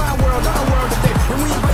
my world, our world today. And we